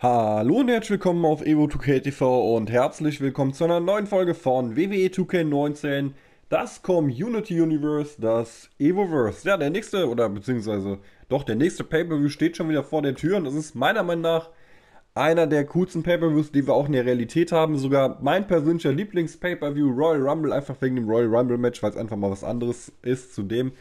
Hallo und herzlich willkommen auf Evo 2K TV und herzlich willkommen zu einer neuen Folge von WWE 2K19, das Community Universe, das Evoverse. Ja, der nächste, oder beziehungsweise doch, der nächste Pay-Per-View steht schon wieder vor der Tür und das ist meiner Meinung nach einer der coolsten Pay-Per-Views, die wir auch in der Realität haben. Sogar mein persönlicher Lieblings-Pay-Per-View, Royal Rumble, einfach wegen dem Royal Rumble-Match, weil es einfach mal was anderes ist zu dem,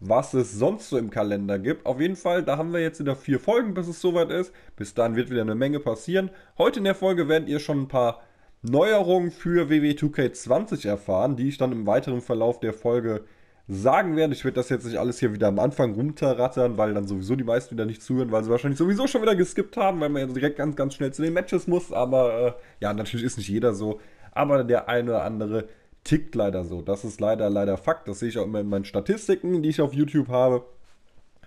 was es sonst so im Kalender gibt. Auf jeden Fall, da haben wir jetzt wieder vier Folgen, bis es soweit ist. Bis dann wird wieder eine Menge passieren. Heute in der Folge werdet ihr schon ein paar Neuerungen für WW 2K20 erfahren, die ich dann im weiteren Verlauf der Folge sagen werde. Ich werde das jetzt nicht alles hier wieder am Anfang runterrattern, weil dann sowieso die meisten wieder nicht zuhören, weil sie wahrscheinlich sowieso schon wieder geskippt haben, weil man ja direkt ganz, ganz schnell zu den Matches muss. Aber äh, ja, natürlich ist nicht jeder so. Aber der eine oder andere tickt leider so. Das ist leider, leider Fakt. Das sehe ich auch immer in meinen Statistiken, die ich auf YouTube habe.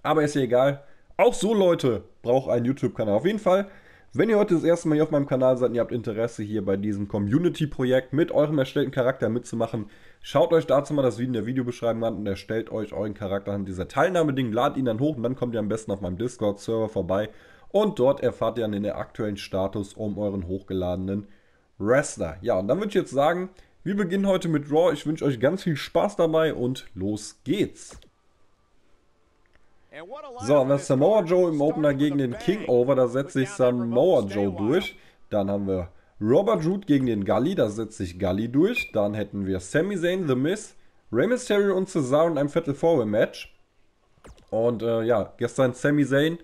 Aber ist ja egal. Auch so Leute brauchen einen YouTube-Kanal. Auf jeden Fall, wenn ihr heute das erste Mal hier auf meinem Kanal seid und ihr habt Interesse hier bei diesem Community-Projekt mit eurem erstellten Charakter mitzumachen, schaut euch dazu mal das Video in der Videobeschreibung an und erstellt euch euren Charakter an dieser Teilnahmeding, ladet ihn dann hoch und dann kommt ihr am besten auf meinem Discord-Server vorbei und dort erfahrt ihr dann den aktuellen Status um euren hochgeladenen Wrestler. Ja, und dann würde ich jetzt sagen, wir beginnen heute mit Raw. Ich wünsche euch ganz viel Spaß dabei und los geht's. So, haben wir Samoa Joe im Opener gegen den King Over. Da setzt sich Samoa Joe durch. Dann haben wir Robert Root gegen den Gully. Da setzt sich Gully durch. Dann hätten wir Sami Zayn, The Miz, Rey Mysterio und Cesaro in einem Viertel Forward Match. Und äh, ja, gestern Sami Zayn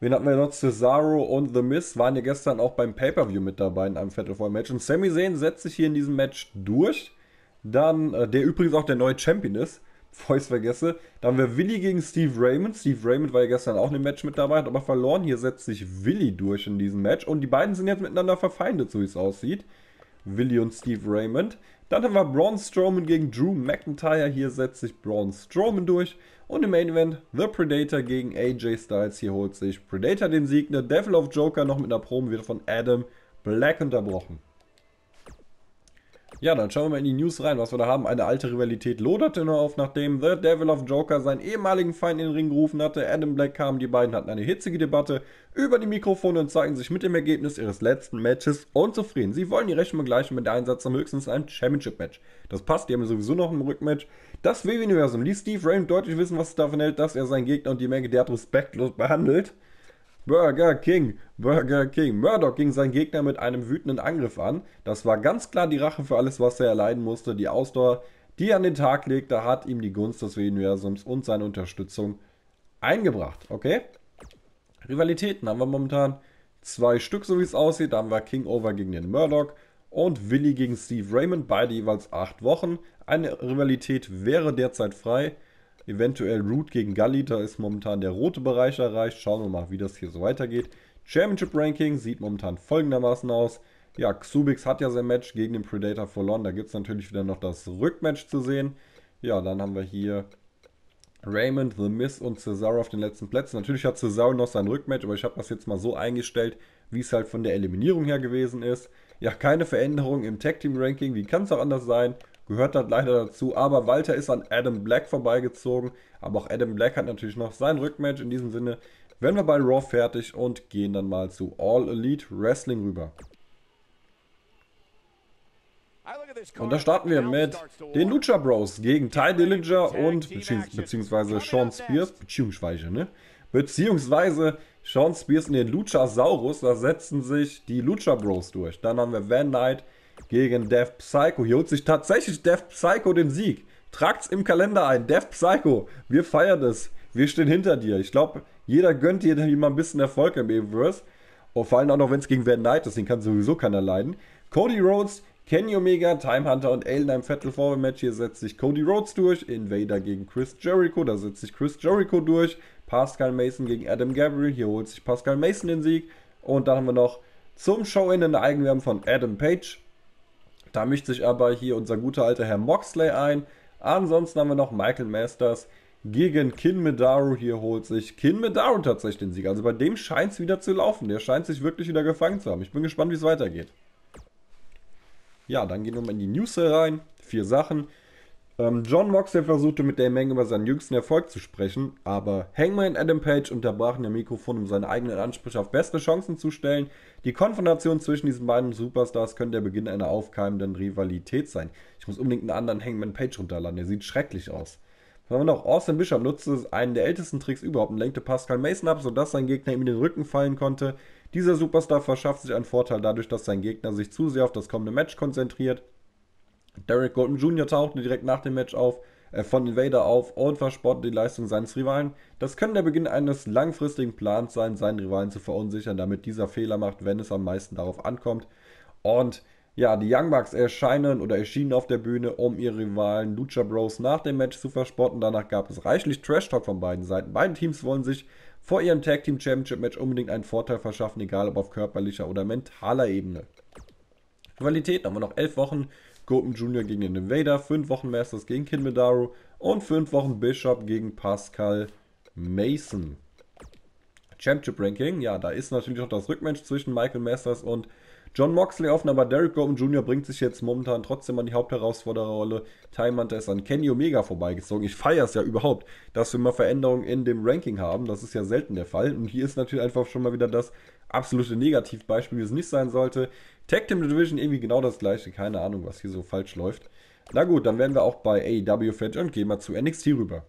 Wen hatten wir noch? Cesaro und The Miz waren ja gestern auch beim Pay-Per-View mit dabei in einem Fatal Four Match. Und Sami Zayn setzt sich hier in diesem Match durch. Dann, äh, der übrigens auch der neue Champion ist, bevor ich es vergesse. Dann haben wir Willi gegen Steve Raymond. Steve Raymond war ja gestern auch in dem Match mit dabei, hat aber verloren. Hier setzt sich Willi durch in diesem Match. Und die beiden sind jetzt miteinander verfeindet, so wie es aussieht. Willi und Steve Raymond. Dann haben wir Braun Strowman gegen Drew McIntyre. Hier setzt sich Braun Strowman durch. Und im Main Event The Predator gegen AJ Styles. Hier holt sich Predator den Sieg. Der Devil of Joker noch mit einer Promo wird von Adam Black unterbrochen. Ja, dann schauen wir mal in die News rein, was wir da haben. Eine alte Rivalität loderte nur auf, nachdem The Devil of Joker seinen ehemaligen Feind in den Ring gerufen hatte. Adam Black kam, die beiden hatten eine hitzige Debatte über die Mikrofone und zeigen sich mit dem Ergebnis ihres letzten Matches unzufrieden. Sie wollen die Rechnung begleichen mit Einsatz am höchstens ein Championship-Match. Das passt, die haben sowieso noch ein Rückmatch. Das WWE-Universum ließ Steve Rain deutlich wissen, was es davon hält, dass er seinen Gegner und die Menge derart respektlos behandelt. Burger King, Burger King. Murdoch ging seinen Gegner mit einem wütenden Angriff an. Das war ganz klar die Rache für alles, was er erleiden musste. Die Ausdauer, die er an den Tag legte, hat ihm die Gunst des Universums und seine Unterstützung eingebracht. Okay? Rivalitäten haben wir momentan zwei Stück, so wie es aussieht. Da haben wir King Over gegen den Murdoch und Willi gegen Steve Raymond, beide jeweils acht Wochen. Eine Rivalität wäre derzeit frei. Eventuell Root gegen Gully, da ist momentan der rote Bereich erreicht. Schauen wir mal, wie das hier so weitergeht. Championship Ranking sieht momentan folgendermaßen aus. Ja, Xubix hat ja sein Match gegen den Predator verloren. Da gibt es natürlich wieder noch das Rückmatch zu sehen. Ja, dann haben wir hier Raymond, The Miz und Cesaro auf den letzten Plätzen. Natürlich hat Cesaro noch sein Rückmatch, aber ich habe das jetzt mal so eingestellt, wie es halt von der Eliminierung her gewesen ist. Ja, keine Veränderung im Tag Team Ranking. Wie kann es auch anders sein? Gehört halt leider dazu. Aber Walter ist an Adam Black vorbeigezogen. Aber auch Adam Black hat natürlich noch sein Rückmatch. In diesem Sinne werden wir bei Raw fertig und gehen dann mal zu All Elite Wrestling rüber. Und da starten wir mit den Lucha Bros gegen Ty Dillinger und beziehungsweise Sean Spears, beziehungsweise, ne? Beziehungsweise Sean Spears und den Luchasaurus, da setzen sich die Lucha Bros durch. Dann haben wir Van Knight gegen Death Psycho. Hier holt sich tatsächlich Death Psycho den Sieg. Tragt's im Kalender ein. Death Psycho. Wir feiern es. Wir stehen hinter dir. Ich glaube, jeder gönnt dir mal ein bisschen Erfolg im Eververse. Und vor allem auch noch, wenn es gegen Van Knight ist. Den kann sowieso keiner leiden. Cody Rhodes, Kenny Omega, Time Hunter und Aiden im Fatal Forward Match. Hier setzt sich Cody Rhodes durch. Invader gegen Chris Jericho. Da setzt sich Chris Jericho durch. Pascal Mason gegen Adam Gabriel. Hier holt sich Pascal Mason den Sieg. Und dann haben wir noch zum Show-In in der Eigenwerbung von Adam Page. Da mischt sich aber hier unser guter alter Herr Moxley ein. Ansonsten haben wir noch Michael Masters gegen Kin Medaru. Hier holt sich Kin Medaru tatsächlich den Sieg. Also bei dem scheint es wieder zu laufen. Der scheint sich wirklich wieder gefangen zu haben. Ich bin gespannt, wie es weitergeht. Ja, dann gehen wir mal in die News rein. Vier Sachen. Ähm, John Moxley versuchte mit der Menge über seinen jüngsten Erfolg zu sprechen, aber Hangman Adam Page unterbrachen ihr Mikrofon, um seine eigenen Ansprüche auf beste Chancen zu stellen. Die Konfrontation zwischen diesen beiden Superstars könnte der Beginn einer aufkeimenden Rivalität sein. Ich muss unbedingt einen anderen Hangman Page runterladen, der sieht schrecklich aus. Wenn man noch Austin Bishop nutzte, einen der ältesten Tricks überhaupt und lenkte Pascal Mason ab, sodass sein Gegner ihm in den Rücken fallen konnte. Dieser Superstar verschafft sich einen Vorteil dadurch, dass sein Gegner sich zu sehr auf das kommende Match konzentriert. Derek Golden Jr. tauchte direkt nach dem Match auf, äh, von Invader auf und versportete die Leistung seines Rivalen. Das könnte der Beginn eines langfristigen Plans sein, seinen Rivalen zu verunsichern, damit dieser Fehler macht, wenn es am meisten darauf ankommt. Und ja, die Young Bucks erscheinen oder erschienen auf der Bühne, um ihre Rivalen Lucha Bros nach dem Match zu verspotten. Danach gab es reichlich Trash-Talk von beiden Seiten. Beide Teams wollen sich vor ihrem Tag Team Championship Match unbedingt einen Vorteil verschaffen, egal ob auf körperlicher oder mentaler Ebene. Qualität haben wir noch elf Wochen. Golden Jr. gegen den Invader, fünf Wochen Masters gegen Kin Medaro und fünf Wochen Bishop gegen Pascal Mason. Championship Ranking, ja, da ist natürlich auch das Rückmatch zwischen Michael Masters und John Moxley offen, aber Derek Gorman Jr. bringt sich jetzt momentan trotzdem an die Hauptherausfordererrolle. Time Hunter ist an Kenny Omega vorbeigezogen. Ich feiere es ja überhaupt, dass wir mal Veränderungen in dem Ranking haben. Das ist ja selten der Fall. Und hier ist natürlich einfach schon mal wieder das absolute Negativbeispiel, wie es nicht sein sollte. Tag Team Division irgendwie genau das gleiche. Keine Ahnung, was hier so falsch läuft. Na gut, dann werden wir auch bei AEW fertig und gehen mal zu NXT rüber.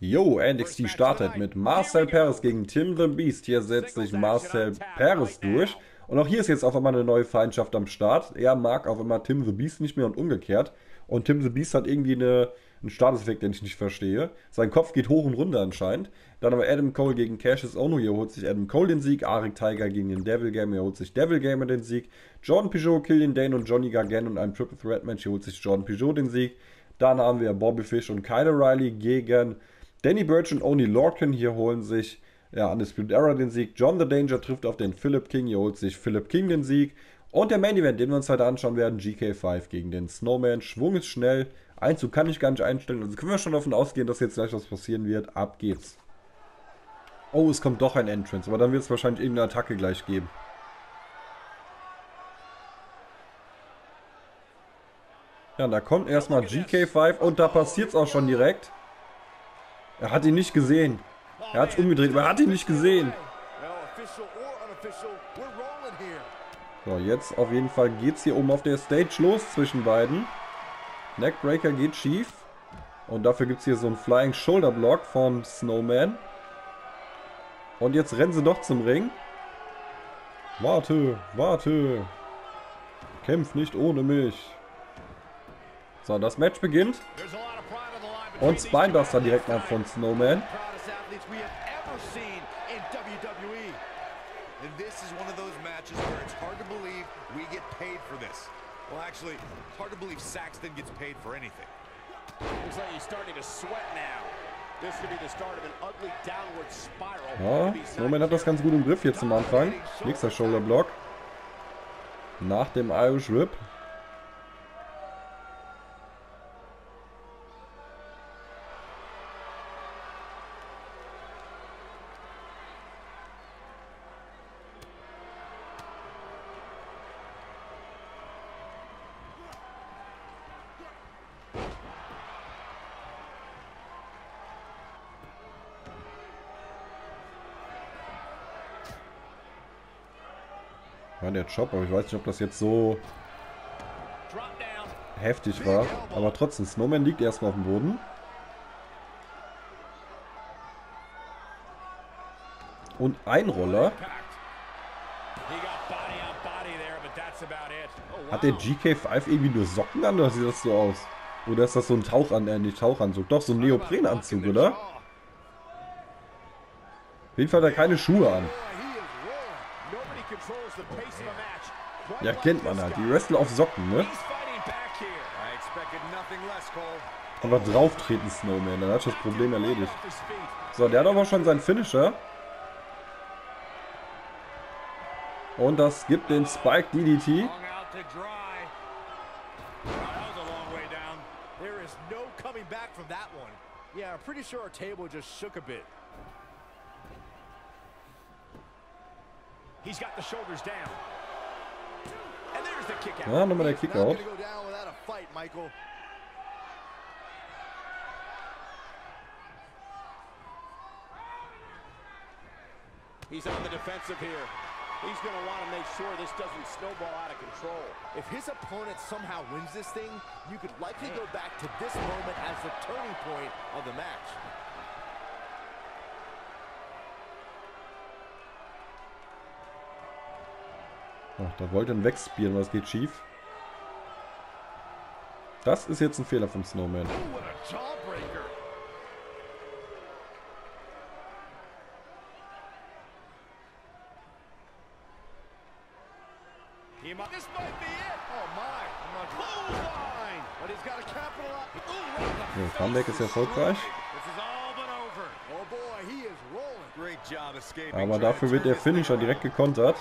Yo, NXT startet mit Marcel Perez gegen Tim the Beast. Hier setzt sich Marcel Perez durch. Und auch hier ist jetzt auf einmal eine neue Feindschaft am Start. Er mag auf einmal Tim the Beast nicht mehr und umgekehrt. Und Tim the Beast hat irgendwie eine, einen Statuseffekt, den ich nicht verstehe. Sein Kopf geht hoch und runter anscheinend. Dann aber Adam Cole gegen Cassius Ono. Hier holt sich Adam Cole den Sieg. Arik Tiger gegen den Devil Gamer. Hier holt sich Devil Gamer den Sieg. Jordan Peugeot, Killian Dane und Johnny Gargano und einem Triple Threat Match. Hier holt sich Jordan Peugeot den Sieg. Dann haben wir Bobby Fish und Kyle O'Reilly gegen Danny Birch und Oni Lorcan hier holen sich ja, Undisputed Era den Sieg. John the Danger trifft auf den Philip King. Hier holt sich Philip King den Sieg. Und der Main Event, den wir uns heute anschauen werden, GK5 gegen den Snowman. Schwung ist schnell. Einzug kann ich gar nicht einstellen. Also können wir schon davon ausgehen, dass jetzt gleich was passieren wird. Ab geht's. Oh, es kommt doch ein Entrance. Aber dann wird es wahrscheinlich irgendeine Attacke gleich geben. Ja, da kommt erstmal GK5 und da passiert es auch schon direkt. Er hat ihn nicht gesehen. Er hat umgedreht, aber er hat ihn nicht gesehen. So, jetzt auf jeden Fall geht es hier oben auf der Stage los zwischen beiden. Neckbreaker geht schief. Und dafür gibt es hier so einen Flying Shoulder Block von Snowman. Und jetzt rennen sie doch zum Ring. Warte, warte. Kämpf nicht ohne mich. So, das Match beginnt. Und Spinebuster direkt nach von Snowman. Well, actually, hard to believe Saxton gets paid for anything. Looks like he's starting to sweat now. Ja, Snowman hat das ganz gut im Griff hier zum Anfang. Nächster Shoulder Block. Nach dem Irish Whip. War der Job, aber ich weiß nicht, ob das jetzt so heftig war. Aber trotzdem, Snowman liegt erstmal auf dem Boden. Und ein Roller. Hat der GK5 irgendwie nur Socken an oder sieht das so aus? Oder ist das so ein Tauchan, äh, nicht Tauchanzug? Doch, so ein Neoprenanzug, oder? Auf jeden Fall hat er keine Schuhe an. Ja, kennt man halt. Die Wrestler auf Socken, ne? Aber drauf treten Snowman, dann hat das Problem erledigt. So, der hat aber schon seinen Finisher. Und das gibt den Spike DDT. Yeah, I'm pretty sure our table just shook a bit. He's got the shoulders down. Ja, nochmal der Kickout. He's on the defensive here. He's going to want to make sure this doesn't snowball out of control. If his opponent somehow wins this thing, you could likely go back to this moment as the turning point of the match. Ach, da wollte ein wegspielen, was geht schief. Das ist jetzt ein Fehler vom Snowman. So, Comeback ist erfolgreich. Aber dafür wird der Finisher direkt gekontert.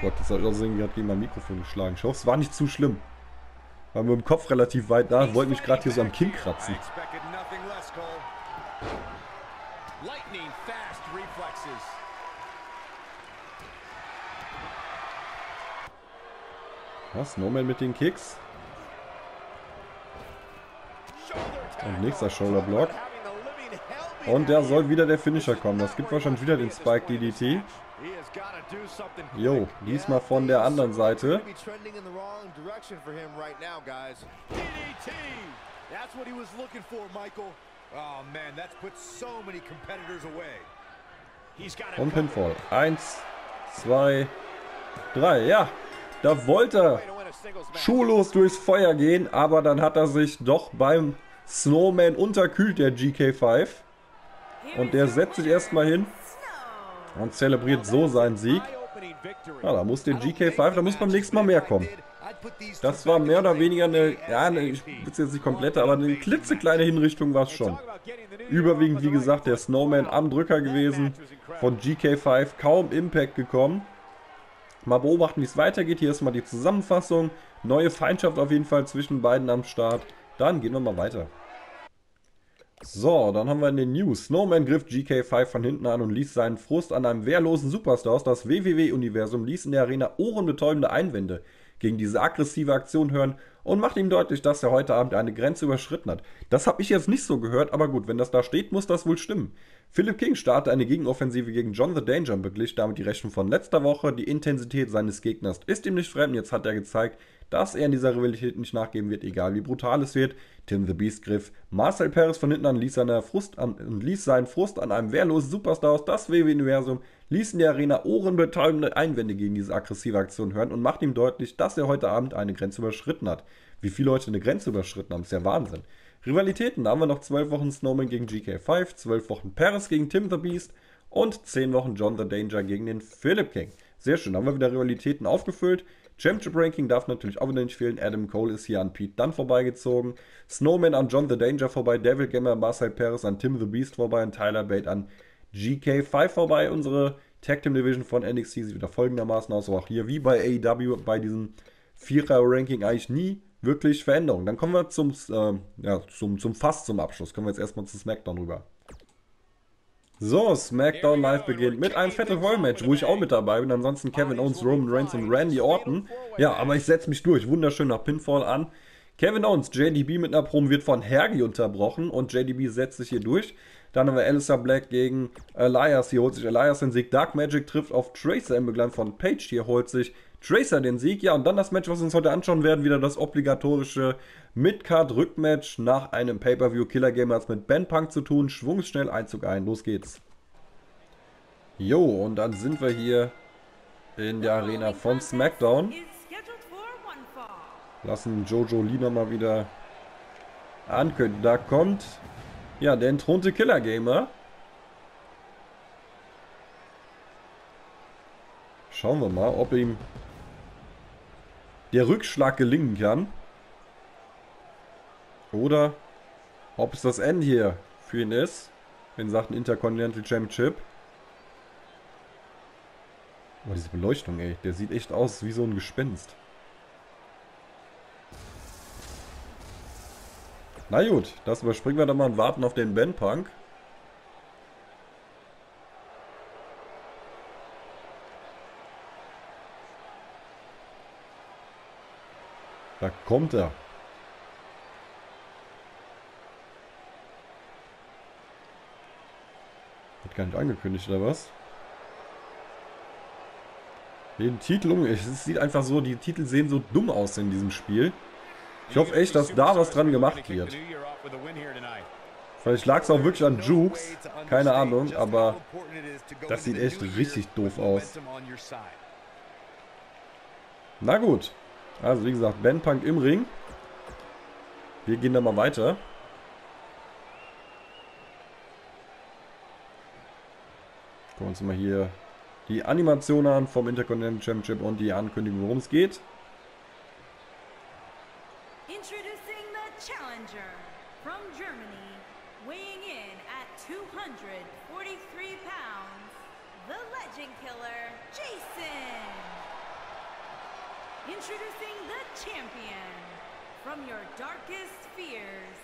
Gott, das hat aus irgendwie gegen mein Mikrofon geschlagen. Ich hoffe, es war nicht zu schlimm. War mit dem Kopf relativ weit da, wollte mich gerade hier so am Kinn kratzen. Was? Snowman mit den Kicks? Und nächster Shoulder Block. Und der soll wieder der Finisher kommen. Das gibt wahrscheinlich wieder den Spike DDT. Jo, diesmal von der anderen Seite. Und Pinfall. Eins, zwei, drei. Ja, da wollte er schuhlos durchs Feuer gehen, aber dann hat er sich doch beim Snowman unterkühlt, der GK5. Und der setzt sich erstmal hin und zelebriert so seinen Sieg. Ja, da muss der GK5, da muss beim nächsten Mal mehr kommen. Das war mehr oder weniger eine, ja, eine, ich will jetzt nicht komplette, aber eine klitzekleine Hinrichtung war es schon. Überwiegend, wie gesagt, der Snowman am Drücker gewesen, von GK5 kaum Impact gekommen. Mal beobachten, wie es weitergeht. Hier ist mal die Zusammenfassung. Neue Feindschaft auf jeden Fall zwischen beiden am Start. Dann gehen wir mal weiter. So, dann haben wir in den News. Snowman griff GK5 von hinten an und ließ seinen Frust an einem wehrlosen Superstar aus das WWW-Universum ließ in der Arena ohrenbetäubende Einwände gegen diese aggressive Aktion hören und macht ihm deutlich, dass er heute Abend eine Grenze überschritten hat. Das habe ich jetzt nicht so gehört, aber gut, wenn das da steht, muss das wohl stimmen. Philip King startete eine Gegenoffensive gegen John the Danger und beglich damit die Rechnung von letzter Woche. Die Intensität seines Gegners ist ihm nicht fremd. Jetzt hat er gezeigt, dass er in dieser Rivalität nicht nachgeben wird, egal wie brutal es wird. Tim the Beast griff Marcel Perez von hinten an, ließ, seine Frust an, ließ seinen Frust an einem wehrlosen Superstar aus das WWE-Universum, ließ in der Arena ohrenbetäubende Einwände gegen diese aggressive Aktion hören und macht ihm deutlich, dass er heute Abend eine Grenze überschritten hat. Wie viele Leute eine Grenze überschritten haben, ist ja Wahnsinn. Rivalitäten, da haben wir noch 12 Wochen Snowman gegen GK5, 12 Wochen Perez gegen Tim the Beast und 10 Wochen John the Danger gegen den Philip King. Sehr schön, haben wir wieder Rivalitäten aufgefüllt. Championship Ranking darf natürlich auch wieder nicht fehlen. Adam Cole ist hier an Pete Dunn vorbeigezogen. Snowman an John the Danger vorbei. Devil Gamer Marcel Perez an Tim the Beast vorbei. Und Tyler Bate an GK5 vorbei. Unsere Tag Team Division von NXT sieht wieder folgendermaßen aus. auch hier wie bei AEW bei diesem Vierer-Ranking eigentlich nie wirklich Veränderungen. Dann kommen wir zum, äh, ja, zum, zum Fast zum Abschluss. Kommen wir jetzt erstmal zu SmackDown rüber. So, SmackDown Live beginnt mit einem Fatal Royal Match, wo ich auch mit dabei bin. Ansonsten Kevin Owens, Roman Reigns und Randy Orton. Ja, aber ich setze mich durch. Wunderschön nach Pinfall an. Kevin Owens, JDB mit einer Prom wird von Hergi unterbrochen und JDB setzt sich hier durch. Dann haben wir Alistair Black gegen Elias. Hier holt sich Elias den Sieg. Dark Magic trifft auf Tracer im Begleiten von Page. Hier holt sich Tracer den Sieg. Ja, und dann das Match, was wir uns heute anschauen werden. Wieder das obligatorische Midcard-Rückmatch nach einem Pay-Per-View. Killer Game hat es mit Ben Punk zu tun. Schwungsschnell Einzug ein. Los geht's. Jo, und dann sind wir hier in der Arena von SmackDown. Lassen Jojo Lina mal wieder ankündigen. Da kommt ja der entthronte Killer Gamer. Schauen wir mal, ob ihm der Rückschlag gelingen kann. Oder ob es das Ende hier für ihn ist in Sachen Intercontinental Championship. Oh, diese Beleuchtung, ey. Der sieht echt aus wie so ein Gespenst. Na gut, das überspringen wir dann mal und warten auf den Bandpunk. Da kommt er. Gar nicht angekündigt, oder was? Den Titel, es sieht einfach so, die Titel sehen so dumm aus in diesem Spiel. Ich hoffe echt, dass da was dran gemacht wird. Vielleicht lag es auch wirklich an Jukes, keine Ahnung, aber das sieht echt richtig doof aus. Na gut, also wie gesagt, Ben Punk im Ring. Wir gehen dann mal weiter. Gucken wir uns mal hier die Animation an vom Intercontinental Championship und die Ankündigung, worum es geht. Introducing the challenger from Germany, weighing in at 243 pounds, the legend killer, Jason. Introducing the champion from your darkest fears,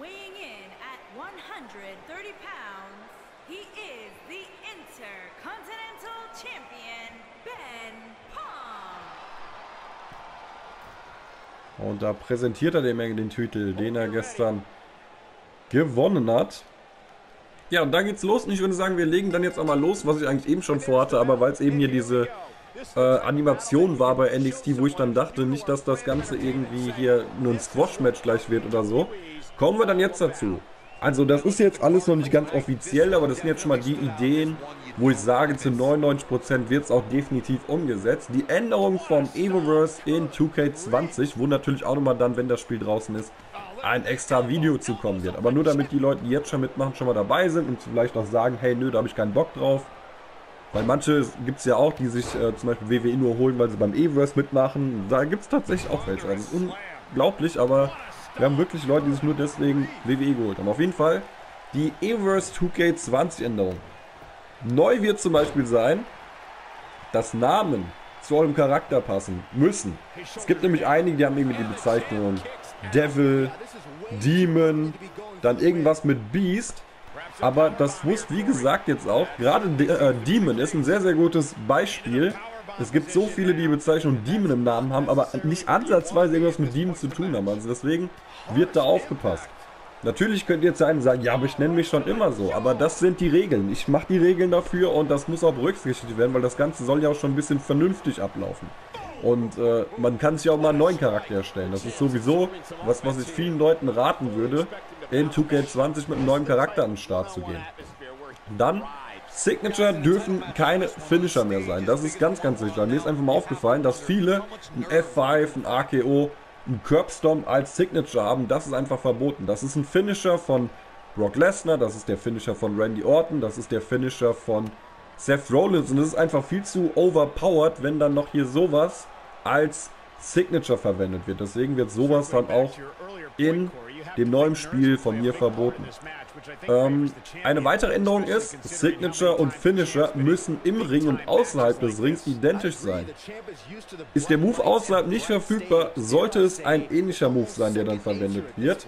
weighing in at 130 pounds, he is the Intercontinental Champion, Ben Pong. Und da präsentiert er dem den Titel, den er gestern gewonnen hat. Ja, und dann geht's los. Und ich würde sagen, wir legen dann jetzt auch mal los, was ich eigentlich eben schon vorhatte. Aber weil es eben hier diese äh, Animation war bei NXT, wo ich dann dachte, nicht, dass das Ganze irgendwie hier nur ein Squash-Match gleich wird oder so. Kommen wir dann jetzt dazu. Also das ist jetzt alles noch nicht ganz offiziell, aber das sind jetzt schon mal die Ideen, wo ich sage, zu 99% wird es auch definitiv umgesetzt. Die Änderung vom Evoverse in 2K20, wo natürlich auch nochmal dann, wenn das Spiel draußen ist, ein extra Video zukommen wird. Aber nur damit die Leute, die jetzt schon mitmachen, schon mal dabei sind und vielleicht auch sagen, hey, nö, da habe ich keinen Bock drauf. Weil manche gibt es ja auch, die sich äh, zum Beispiel WWE nur holen, weil sie beim Evoverse mitmachen. Da gibt es tatsächlich auch welche. Also unglaublich, aber wir haben wirklich Leute, die sich nur deswegen WWE geholt haben. Auf jeden Fall die Everse 2K20 Änderung. Neu wird zum Beispiel sein, dass Namen zu eurem Charakter passen müssen. Es gibt nämlich einige, die haben irgendwie die Bezeichnung Devil, Demon, dann irgendwas mit Beast. Aber das wusste, wie gesagt, jetzt auch. Gerade äh, Demon ist ein sehr, sehr gutes Beispiel es gibt so viele, die die Bezeichnung Demon im Namen haben, aber nicht ansatzweise irgendwas mit Demon zu tun haben. Also deswegen wird da aufgepasst. Natürlich könnt ihr jetzt einen sagen, ja, aber ich nenne mich schon immer so. Aber das sind die Regeln. Ich mache die Regeln dafür und das muss auch berücksichtigt werden, weil das Ganze soll ja auch schon ein bisschen vernünftig ablaufen. Und äh, man kann sich auch mal einen neuen Charakter erstellen. Das ist sowieso was, was ich vielen Leuten raten würde, in 2K20 mit einem neuen Charakter an den Start zu gehen. Dann Signature dürfen keine Finisher mehr sein. Das ist ganz, ganz wichtig. Mir ist einfach mal aufgefallen, dass viele ein F5, ein AKO, ein Curbstomp als Signature haben. Das ist einfach verboten. Das ist ein Finisher von Brock Lesnar, das ist der Finisher von Randy Orton, das ist der Finisher von Seth Rollins. Und das ist einfach viel zu overpowered, wenn dann noch hier sowas als Signature verwendet wird. Deswegen wird sowas dann auch in dem neuen Spiel von mir verboten. Ähm, eine weitere Änderung ist, Signature und Finisher müssen im Ring und außerhalb des Rings identisch sein. Ist der Move außerhalb nicht verfügbar, sollte es ein ähnlicher Move sein, der dann verwendet wird.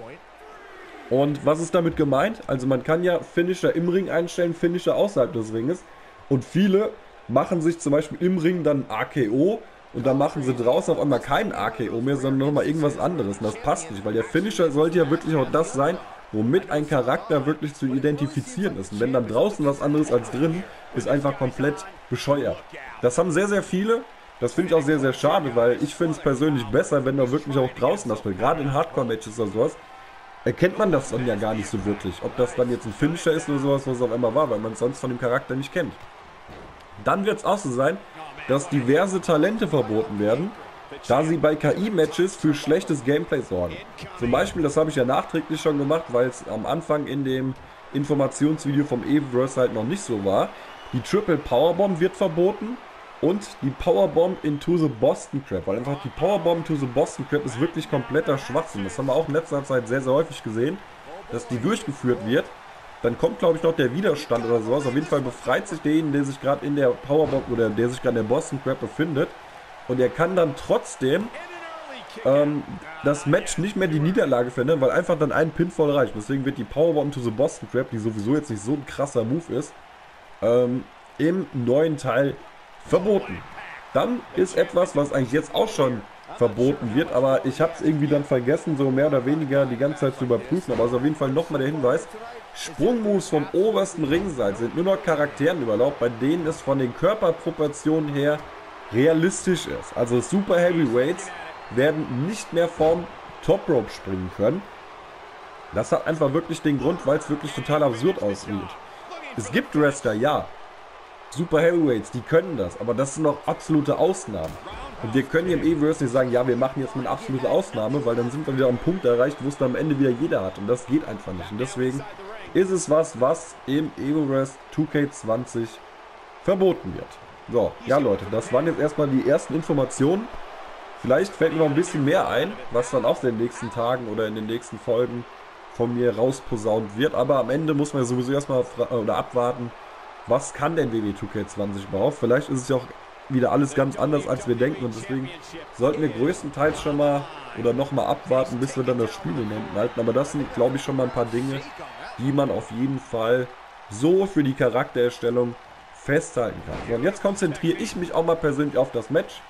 Und was ist damit gemeint? Also man kann ja Finisher im Ring einstellen, Finisher außerhalb des Ringes. Und viele machen sich zum Beispiel im Ring dann AKO und dann machen sie draußen auf einmal keinen AKO mehr, sondern nochmal irgendwas anderes. Und das passt nicht, weil der Finisher sollte ja wirklich auch das sein, womit ein Charakter wirklich zu identifizieren ist. Und wenn dann draußen was anderes als drin, ist einfach komplett bescheuert. Das haben sehr, sehr viele. Das finde ich auch sehr, sehr schade, weil ich finde es persönlich besser, wenn da wirklich auch draußen das will. Gerade in Hardcore-Matches oder sowas erkennt man das dann ja gar nicht so wirklich. Ob das dann jetzt ein Finisher ist oder sowas, was es auf einmal war, weil man es sonst von dem Charakter nicht kennt. Dann wird es auch so sein, dass diverse Talente verboten werden da sie bei KI-Matches für schlechtes Gameplay sorgen. Zum Beispiel, das habe ich ja nachträglich schon gemacht, weil es am Anfang in dem Informationsvideo vom Eververse halt noch nicht so war. Die Triple Powerbomb wird verboten und die Powerbomb into the Boston Crab, weil einfach die Powerbomb into the Boston Crab ist wirklich kompletter Schwachsinn. Das haben wir auch in letzter Zeit sehr, sehr häufig gesehen, dass die durchgeführt wird. Dann kommt, glaube ich, noch der Widerstand oder sowas. Auf jeden Fall befreit sich derjenige, der sich gerade in der Powerbomb oder der sich gerade in der Boston Crab befindet. Und er kann dann trotzdem ähm, das Match nicht mehr die Niederlage verändern, weil einfach dann ein Pinfall reicht. Deswegen wird die Powerbomb to the Boston Crab, die sowieso jetzt nicht so ein krasser Move ist, ähm, im neuen Teil verboten. Dann ist etwas, was eigentlich jetzt auch schon verboten wird, aber ich habe es irgendwie dann vergessen, so mehr oder weniger die ganze Zeit zu überprüfen. Aber es ist auf jeden Fall nochmal der Hinweis, Sprungmoves vom obersten Ringseil sind nur noch Charakteren überlaubt, bei denen es von den Körperproportionen her realistisch ist. Also Super Heavyweights werden nicht mehr vom Top Rope springen können. Das hat einfach wirklich den Grund, weil es wirklich total absurd aussieht. Es gibt Wrestler, ja. Super Heavyweights, die können das, aber das sind noch absolute Ausnahmen. Und wir können hier im E-Verse nicht sagen, ja, wir machen jetzt mal eine absolute Ausnahme, weil dann sind wir wieder am Punkt erreicht, wo es dann am Ende wieder jeder hat. Und das geht einfach nicht. Und deswegen ist es was, was im EvoVerse 2K20 verboten wird. So, ja Leute, das waren jetzt erstmal die ersten Informationen. Vielleicht fällt mir noch ein bisschen mehr ein, was dann auch in den nächsten Tagen oder in den nächsten Folgen von mir rausposaunt wird. Aber am Ende muss man sowieso erstmal oder abwarten, was kann denn WW 2K20 überhaupt? Vielleicht ist es ja auch wieder alles ganz anders, als wir denken. Und deswegen sollten wir größtenteils schon mal oder nochmal abwarten, bis wir dann das Spiel in Händen halten. Aber das sind, glaube ich, schon mal ein paar Dinge, die man auf jeden Fall so für die Charaktererstellung festhalten kann. So, und jetzt konzentriere ich mich auch mal persönlich auf das Match.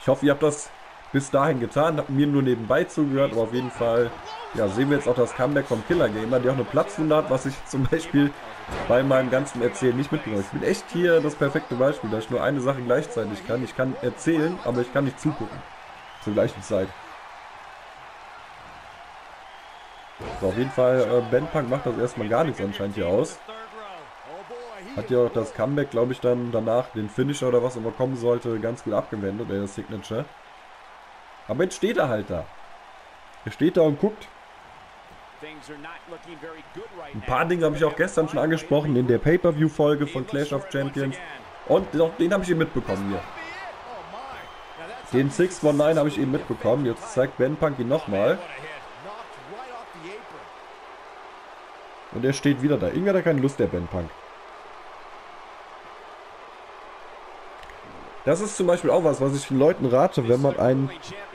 Ich hoffe, ihr habt das bis dahin getan, habt mir nur nebenbei zugehört, aber auf jeden Fall ja, sehen wir jetzt auch das Comeback vom Killer Gamer, der auch eine Platzwunde hat, was ich zum Beispiel bei meinem ganzen Erzählen nicht mitbekomme. Ich bin echt hier das perfekte Beispiel, dass ich nur eine Sache gleichzeitig kann. Ich kann erzählen, aber ich kann nicht zugucken. Zur gleichen Zeit. So, auf jeden Fall, äh, Ben Punk macht das erstmal gar nichts anscheinend hier aus. Hat ja auch das Comeback, glaube ich, dann danach, den Finisher oder was immer kommen sollte, ganz gut abgewendet, der Signature. Aber jetzt steht er halt da. Er steht da und guckt. Ein paar Dinge habe ich auch gestern schon angesprochen in der Pay-Per-View-Folge von Clash of Champions. Und den habe ich eben mitbekommen hier. Den 619 habe ich eben mitbekommen. Jetzt zeigt Ben Punk ihn nochmal. Und er steht wieder da. Irgendwie hat er keine Lust, der Ben Punk. Das ist zum Beispiel auch was, was ich den Leuten rate, wenn man einen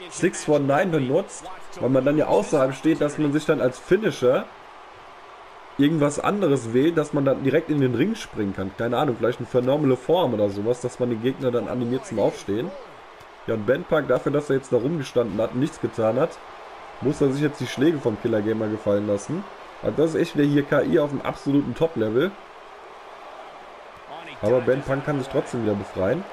619 benutzt, weil man dann ja außerhalb steht, dass man sich dann als Finisher irgendwas anderes wählt, dass man dann direkt in den Ring springen kann. Keine Ahnung, vielleicht eine phänomene Form oder sowas, dass man den Gegner dann animiert zum Aufstehen. Ja, und Ben Park, dafür, dass er jetzt da rumgestanden hat und nichts getan hat, muss er sich jetzt die Schläge vom Killer Gamer gefallen lassen. Also das ist echt wieder hier KI auf dem absoluten Top-Level. Aber Ben Punk kann sich trotzdem wieder befreien.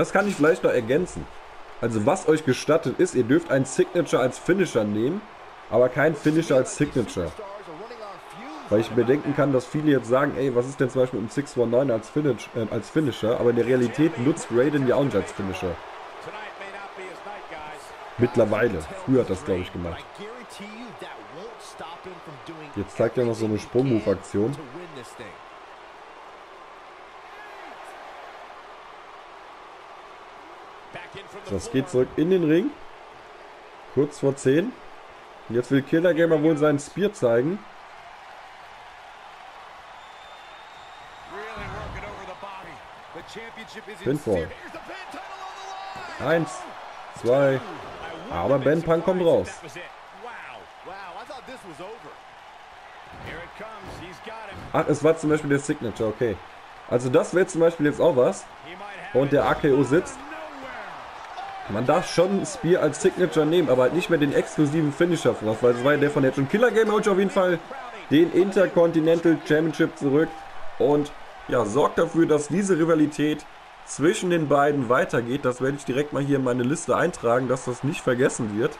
Das kann ich vielleicht noch ergänzen. Also was euch gestattet ist, ihr dürft ein Signature als Finisher nehmen, aber kein Finisher als Signature. Weil ich bedenken kann, dass viele jetzt sagen, ey, was ist denn zum Beispiel dem 619 als, Finish, äh, als Finisher? Aber in der Realität nutzt Raiden ja auch nicht als Finisher. Mittlerweile. Früher hat das, glaube ich, gemacht. Jetzt zeigt er noch so eine Sprungmove-Aktion. Das geht zurück in den Ring. Kurz vor 10. Und jetzt will Killer Gamer wohl seinen Spear zeigen. Pinfall. Eins, zwei. Aber Ben Punk kommt raus. Ach, es war zum Beispiel der Signature, okay. Also das wäre zum Beispiel jetzt auch was. Und der AKO sitzt. Man darf schon Spear als Signature nehmen, aber halt nicht mehr den exklusiven Finisher voraus, weil es war ja der von Edge. Und Killer Game holt auf jeden Fall den Intercontinental Championship zurück und ja, sorgt dafür, dass diese Rivalität zwischen den beiden weitergeht. Das werde ich direkt mal hier in meine Liste eintragen, dass das nicht vergessen wird.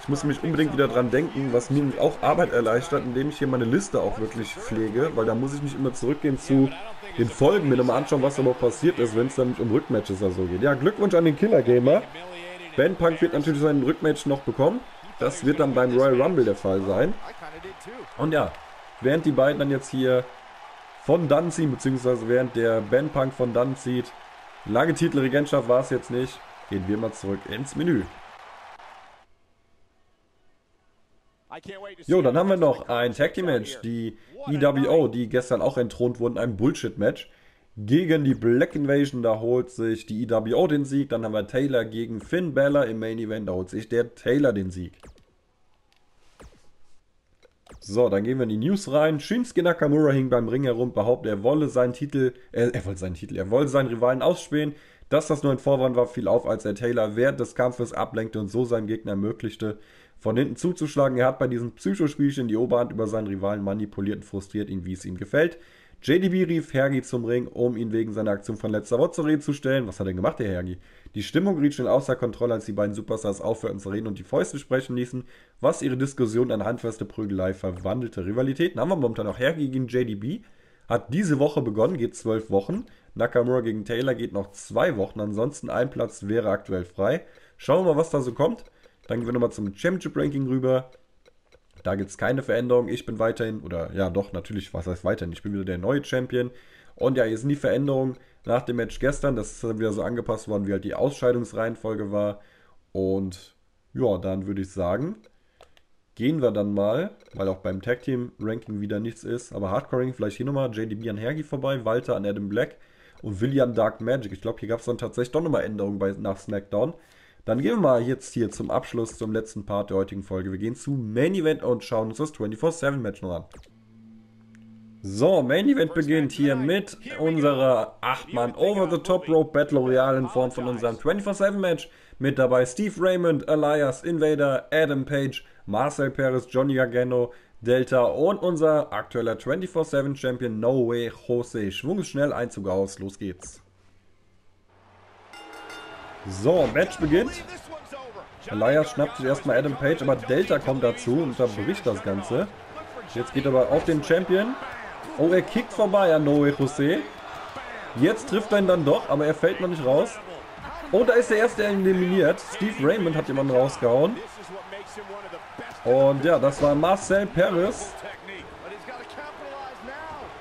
Ich muss mich unbedingt wieder dran denken, was mir auch Arbeit erleichtert, indem ich hier meine Liste auch wirklich pflege, weil da muss ich nicht immer zurückgehen zu den Folgen, mir nochmal anschauen, was da noch passiert ist, wenn es dann um Rückmatches oder so geht. Ja, Glückwunsch an den Killer Gamer. Ben Punk wird natürlich seinen Rückmatch noch bekommen. Das wird dann beim Royal Rumble der Fall sein. Und ja, während die beiden dann jetzt hier von Dunn ziehen, beziehungsweise während der Ben Punk von Dunn zieht. Lange Titelregentschaft war es jetzt nicht. Gehen wir mal zurück ins Menü. Jo, dann haben wir noch ein Tag Team Match, die EWO, die gestern auch entthront wurden, ein Bullshit Match gegen die Black Invasion. Da holt sich die EWO den Sieg. Dann haben wir Taylor gegen Finn Balor im Main Event. Da holt sich der Taylor den Sieg. So, dann gehen wir in die News rein. Shinsuke Nakamura hing beim Ring herum, behauptet, er wolle seinen Titel, äh, er wollte seinen Titel, er wollte seinen Rivalen ausspähen. Dass das nur ein Vorwand war, fiel auf, als er Taylor während des Kampfes ablenkte und so seinem Gegner ermöglichte, von hinten zuzuschlagen. Er hat bei diesem Psychospielchen die Oberhand über seinen Rivalen manipuliert und frustriert ihn, wie es ihm gefällt. JDB rief Hergi zum Ring, um ihn wegen seiner Aktion von letzter Woche zur Rede zu stellen. Was hat er gemacht, der Hergi? Die Stimmung geriet schnell außer Kontrolle, als die beiden Superstars aufhörten zu reden und die Fäuste sprechen ließen, was ihre Diskussion an handfeste Prügelei verwandelte. Rivalitäten haben wir momentan noch. Hergi gegen JDB hat diese Woche begonnen, geht zwölf Wochen. Nakamura gegen Taylor geht noch zwei Wochen. Ansonsten ein Platz wäre aktuell frei. Schauen wir mal, was da so kommt. Dann gehen wir nochmal zum Championship Ranking rüber. Da gibt es keine Veränderung. Ich bin weiterhin, oder ja doch, natürlich, was heißt weiterhin? Ich bin wieder der neue Champion. Und ja, hier sind die Veränderungen nach dem Match gestern. Das ist wieder so angepasst worden, wie halt die Ausscheidungsreihenfolge war. Und ja, dann würde ich sagen, gehen wir dann mal, weil auch beim Tag Team Ranking wieder nichts ist. Aber Hardcoring vielleicht hier nochmal JDB an Hergi vorbei, Walter an Adam Black und William Dark Magic. Ich glaube, hier gab es dann tatsächlich doch nochmal Änderungen bei, nach SmackDown. Dann gehen wir mal jetzt hier zum Abschluss, zum letzten Part der heutigen Folge. Wir gehen zu Main Event und schauen uns das 24-7-Match noch an. So, Main Event beginnt hier mit unserer 8-Mann Over-the-Top Rope Battle Royale in Form von unserem 24-7-Match. Mit dabei Steve Raymond, Elias, Invader, Adam Page, Marcel Perez, Johnny Gargano, Delta und unser aktueller 24-7 Champion No Way Jose. Schwung ist schnell, Einzug aus, los geht's. So, Match beginnt. Elias schnappt sich erstmal Adam Page, aber Delta kommt dazu und unterbricht das Ganze. Jetzt geht aber auf den Champion. Oh, er kickt vorbei an Noe Jose. Jetzt trifft er ihn dann doch, aber er fällt noch nicht raus. Oh, da ist der erste eliminiert. Steve Raymond hat jemanden rausgehauen. Und ja, das war Marcel Perez.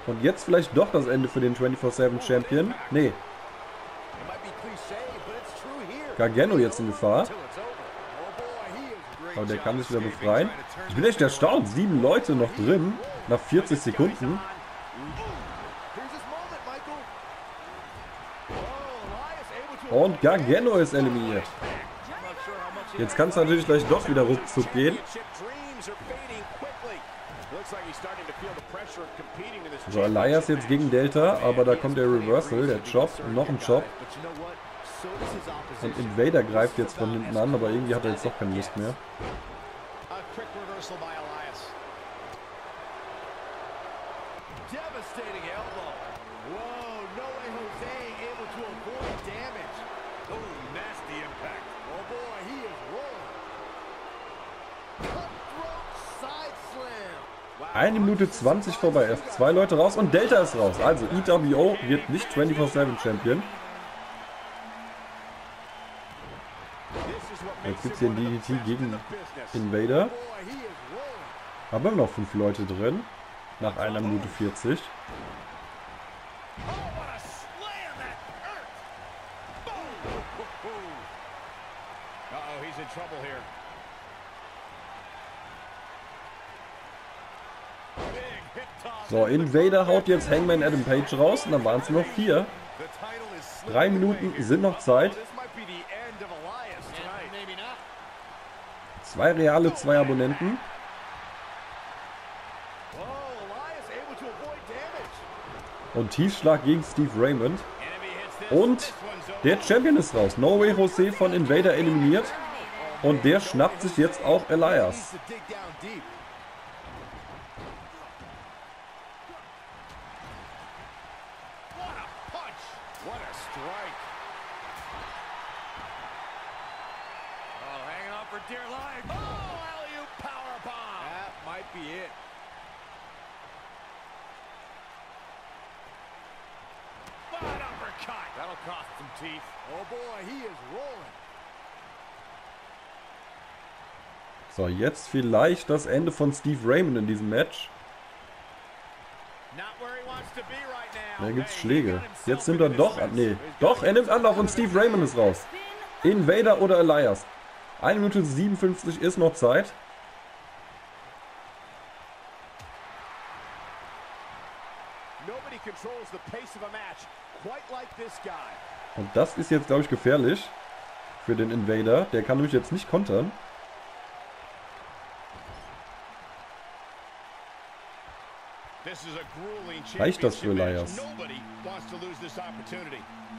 Und jetzt vielleicht doch das Ende für den 24-7 Champion. Nee, Gargano jetzt in Gefahr. Aber der kann sich wieder befreien. Ich bin echt erstaunt. Sieben Leute noch drin. Nach 40 Sekunden. Und Gargano ist eliminiert. Jetzt kann es natürlich gleich doch wieder ruckzuck gehen. So, Elias jetzt gegen Delta, aber da kommt der Reversal, der Chop, noch ein Chop. Und Invader greift jetzt von hinten an, aber irgendwie hat er jetzt doch keine Lust mehr. Eine Minute 20 vorbei, erst zwei Leute raus und Delta ist raus. Also EWO wird nicht 24-7 Champion. Jetzt gibt es hier ein DDT gegen Invader. Haben wir noch fünf Leute drin. Nach einer Minute 40. So, Invader haut jetzt Hangman Adam Page raus und dann waren es noch vier. Drei Minuten sind noch Zeit. Zwei reale, zwei Abonnenten. Und Tiefschlag gegen Steve Raymond. Und der Champion ist raus. No Way Jose von Invader eliminiert. Und der schnappt sich jetzt auch Elias. So, jetzt vielleicht das Ende von Steve Raymond in diesem Match. Da gibt's Schläge. Jetzt nimmt er doch an. Nee, doch, er nimmt Anlauf und Steve Raymond ist raus. Invader oder Elias. 1 Minute 57 ist noch Zeit. Und das ist jetzt, glaube ich, gefährlich für den Invader. Der kann nämlich jetzt nicht kontern. Reicht das für Elias?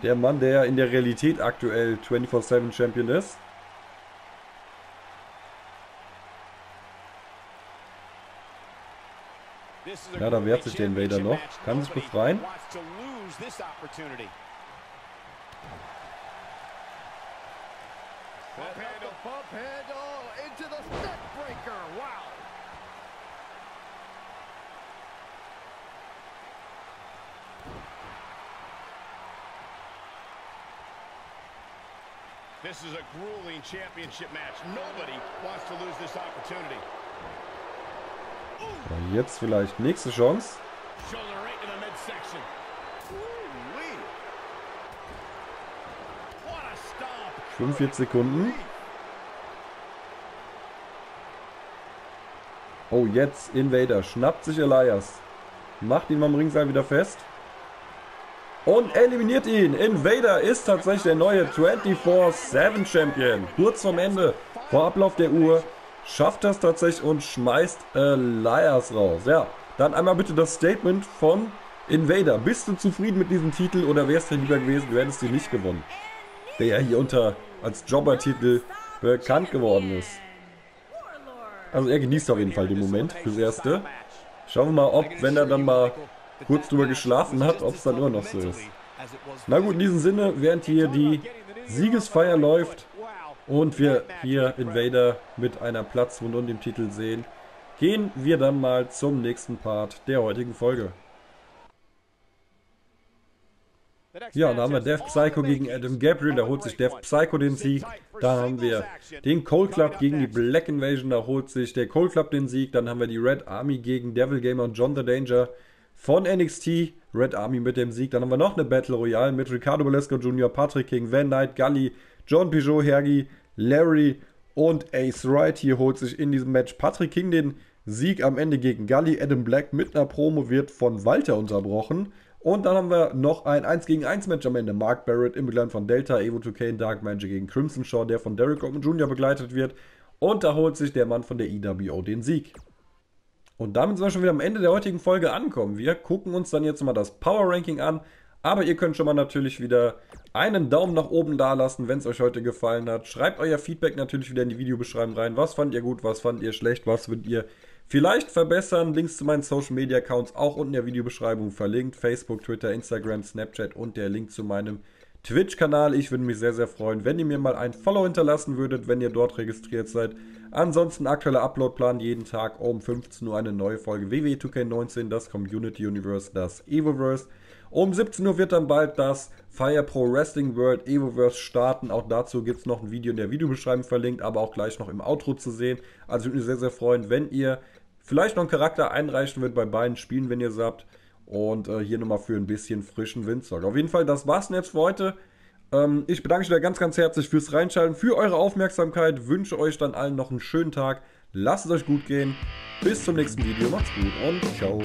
Der Mann, der in der Realität aktuell 24-7 Champion ist. Ja, da wehrt sich der Invader noch. Kann sich befreien. This is a grueling championship match. Nobody wants to lose this opportunity. Ja, jetzt vielleicht nächste Chance. 45 Sekunden. Oh, jetzt Invader. Schnappt sich Elias. Macht ihn am Ringseil wieder fest. Und eliminiert ihn. Invader ist tatsächlich der neue 24-7 Champion. Kurz vorm Ende, vor Ablauf der Uhr, schafft das tatsächlich und schmeißt Elias raus. Ja, dann einmal bitte das Statement von Invader. Bist du zufrieden mit diesem Titel oder wärst du lieber gewesen, du hättest ihn nicht gewonnen? Der hier unter als Jobber-Titel bekannt geworden ist. Also er genießt auf jeden Fall den Moment fürs Erste. Schauen wir mal, ob, wenn er dann mal kurz drüber geschlafen hat, ob es dann immer noch so ist. Na gut, in diesem Sinne, während hier die Siegesfeier läuft und wir hier Invader mit einer Platzwunde und dem Titel sehen, gehen wir dann mal zum nächsten Part der heutigen Folge. Ja, da haben wir Death Psycho gegen Adam Gabriel, da holt sich Death Psycho den Sieg. Da haben wir den Cold Club gegen die Black Invasion, da holt sich der Cold Club den Sieg. Dann haben wir die Red Army gegen Devil Gamer und John the Danger von NXT. Red Army mit dem Sieg. Dann haben wir noch eine Battle Royale mit Ricardo Velasco Jr., Patrick King, Van Knight, Gully, John Peugeot, Hergi, Larry und Ace Wright. Hier holt sich in diesem Match Patrick King den Sieg am Ende gegen Gully. Adam Black mit einer Promo wird von Walter unterbrochen. Und dann haben wir noch ein 1 gegen 1 Match am Ende. Mark Barrett im Begleiten von Delta, Evo 2K und Dark Magic gegen Crimson Shaw, der von Derek Owen Jr. begleitet wird. Und da holt sich der Mann von der EWO den Sieg. Und damit sind wir schon wieder am Ende der heutigen Folge angekommen. Wir gucken uns dann jetzt mal das Power Ranking an. Aber ihr könnt schon mal natürlich wieder einen Daumen nach oben da lassen, wenn es euch heute gefallen hat. Schreibt euer Feedback natürlich wieder in die Videobeschreibung rein. Was fand ihr gut, was fand ihr schlecht, was würdet ihr vielleicht verbessern? Links zu meinen Social Media Accounts auch unten in der Videobeschreibung verlinkt. Facebook, Twitter, Instagram, Snapchat und der Link zu meinem Twitch-Kanal. Ich würde mich sehr, sehr freuen, wenn ihr mir mal ein Follow hinterlassen würdet, wenn ihr dort registriert seid. Ansonsten aktueller Uploadplan jeden Tag um 15 Uhr eine neue Folge WWE 2K19, das Community Universe, das Evoverse. Um 17 Uhr wird dann bald das Fire Pro Wrestling World Evoverse starten. Auch dazu gibt es noch ein Video in der Videobeschreibung verlinkt, aber auch gleich noch im Outro zu sehen. Also würde mich sehr, sehr freuen, wenn ihr vielleicht noch einen Charakter einreichen würdet bei beiden Spielen, wenn ihr es habt. Und äh, hier nochmal für ein bisschen frischen Wind sorgt. Auf jeden Fall, das war's jetzt für heute. Ähm, ich bedanke mich wieder ganz, ganz herzlich fürs Reinschalten, für eure Aufmerksamkeit. Wünsche euch dann allen noch einen schönen Tag. Lasst es euch gut gehen. Bis zum nächsten Video. Macht's gut und ciao.